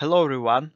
Hello everyone!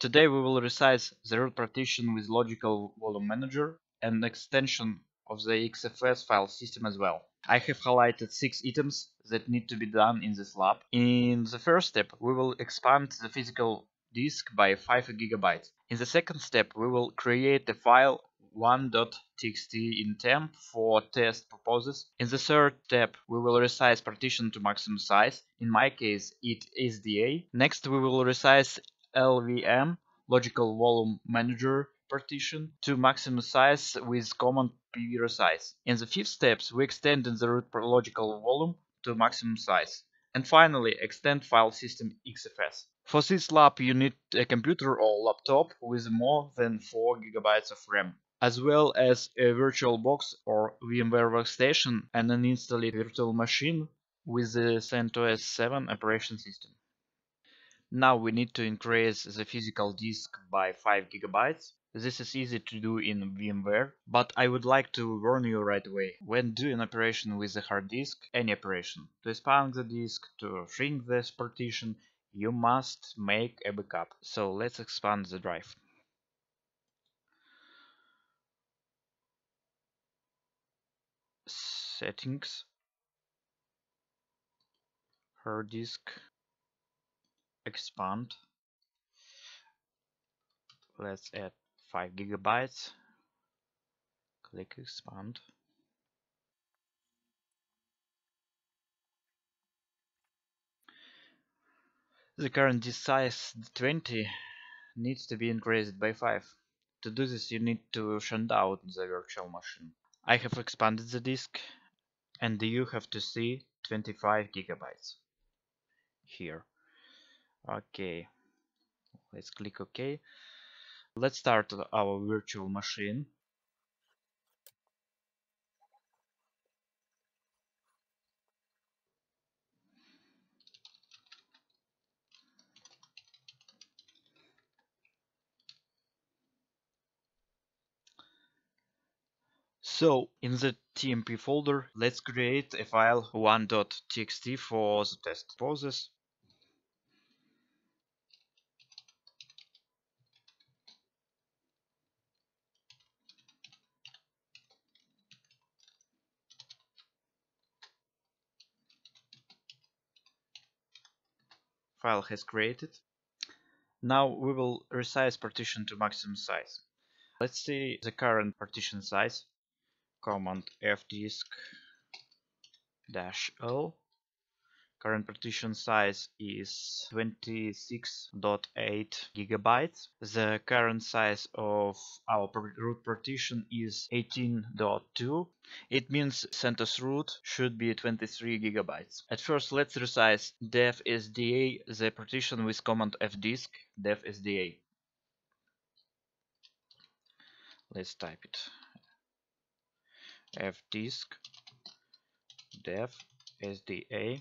Today we will resize the root partition with Logical Volume Manager and extension of the XFS file system as well. I have highlighted 6 items that need to be done in this lab. In the first step we will expand the physical disk by 5 GB. In the second step we will create a file 1.txt in temp for test purposes. In the third step, we will resize partition to maximum size. In my case, it is DA. Next, we will resize LVM, Logical Volume Manager partition, to maximum size with command pvresize. In the fifth steps, we extend the root logical volume to maximum size. And finally, extend file system XFS. For this lab, you need a computer or laptop with more than 4 GB of RAM as well as a VirtualBox or VMware Workstation and an installed virtual machine with the CentOS 7 operation system. Now we need to increase the physical disk by 5 GB. This is easy to do in VMware, but I would like to warn you right away. When doing operation with the hard disk, any operation, to expand the disk, to shrink this partition, you must make a backup. So let's expand the drive. Settings. Hard disk. Expand. Let's add 5 gigabytes. Click expand. The current disk size 20 needs to be increased by 5 to do this you need to shut out the virtual machine. I have expanded the disk and you have to see 25 gigabytes? Here. Okay. Let's click ok. Let's start our virtual machine So in the TMP folder, let's create a file 1.txt for the test process. File has created. Now we will resize partition to maximum size. Let's see the current partition size command fdisk dash o. Current partition size is 26.8 gigabytes. The current size of our root partition is 18.2 it means CentOS root should be 23 gigabytes. At first let's resize dev sda the partition with command fdisk dev sda. Let's type it fdisk dev sda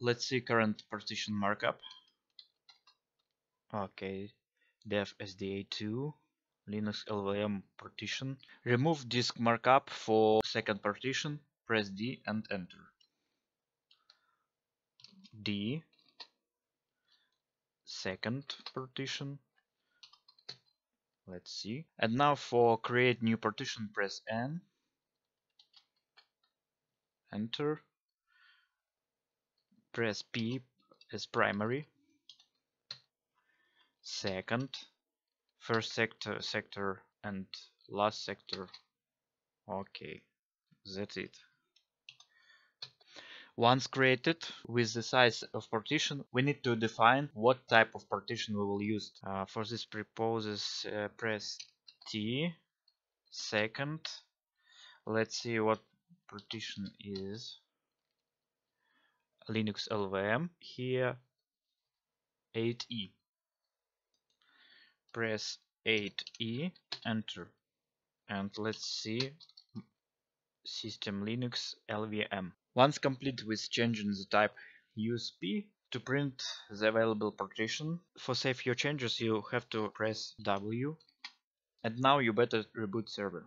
let's see current partition markup. Okay dev sda2 linux lvm partition. Remove disk markup for second partition press d and enter. D second partition let's see. And now for create new partition press n. Enter. Press p as primary. Second. First sector sector and last sector. Okay that's it once created with the size of partition, we need to define what type of partition we will use. Uh, for this purposes, uh, press T. Second, let's see what partition is. Linux LVM. Here, 8E. Press 8E, enter. And let's see system Linux LVM. Once complete with changing the type USP to print the available partition. For save your changes you have to press W and now you better reboot server.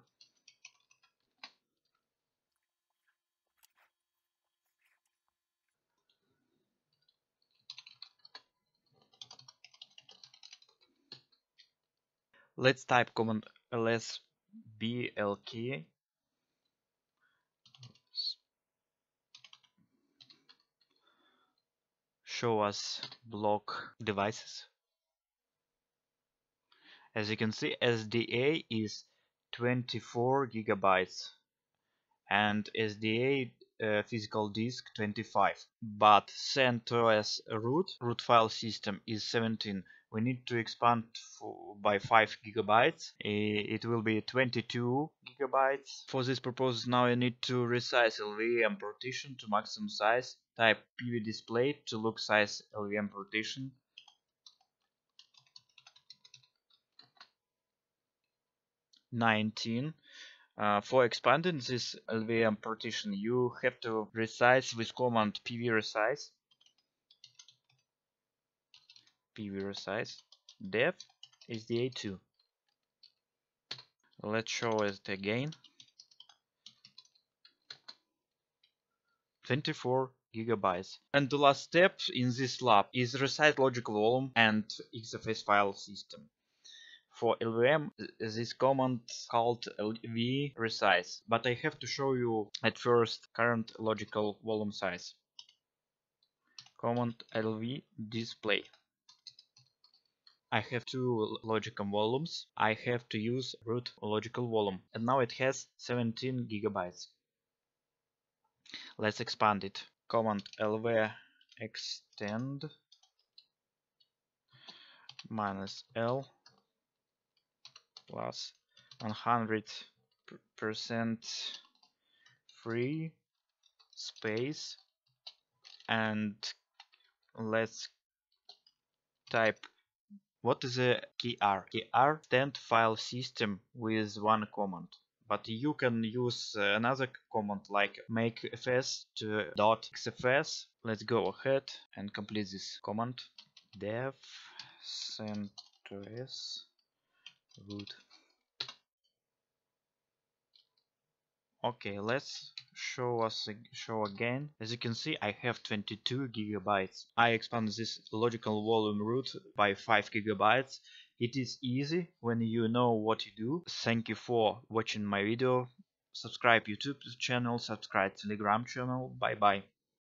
Let's type command lsblk. Show us block devices. As you can see SDA is 24 gigabytes and SDA uh, physical disk 25 but CentOS root root file system is 17 we need to expand by 5 gigabytes. It will be 22 gigabytes. For this purpose now I need to resize LVM partition to maximum size. Type PV display to look size LVM partition. Nineteen. Uh, for expanding this LVM partition, you have to resize with command pv resize pv resize dev sda2 let's show it again. 24 gigabytes. And the last step in this lab is resize logical volume and xfs file system. For LVM this command called lv resize but I have to show you at first current logical volume size. Command lv display I have two logical volumes. I have to use root logical volume and now it has 17 gigabytes. Let's expand it. Command lv extend minus l plus 100 percent free space and let's type what is a KR? KR stand file system with one command. But you can use uh, another command like make fs to dot xfs. Let's go ahead and complete this command. Dev centos root. Okay, let's show us show again. As you can see, I have 22 gigabytes. I expand this logical volume root by 5 gigabytes. It is easy when you know what you do. Thank you for watching my video. Subscribe YouTube channel, subscribe Telegram channel. Bye bye.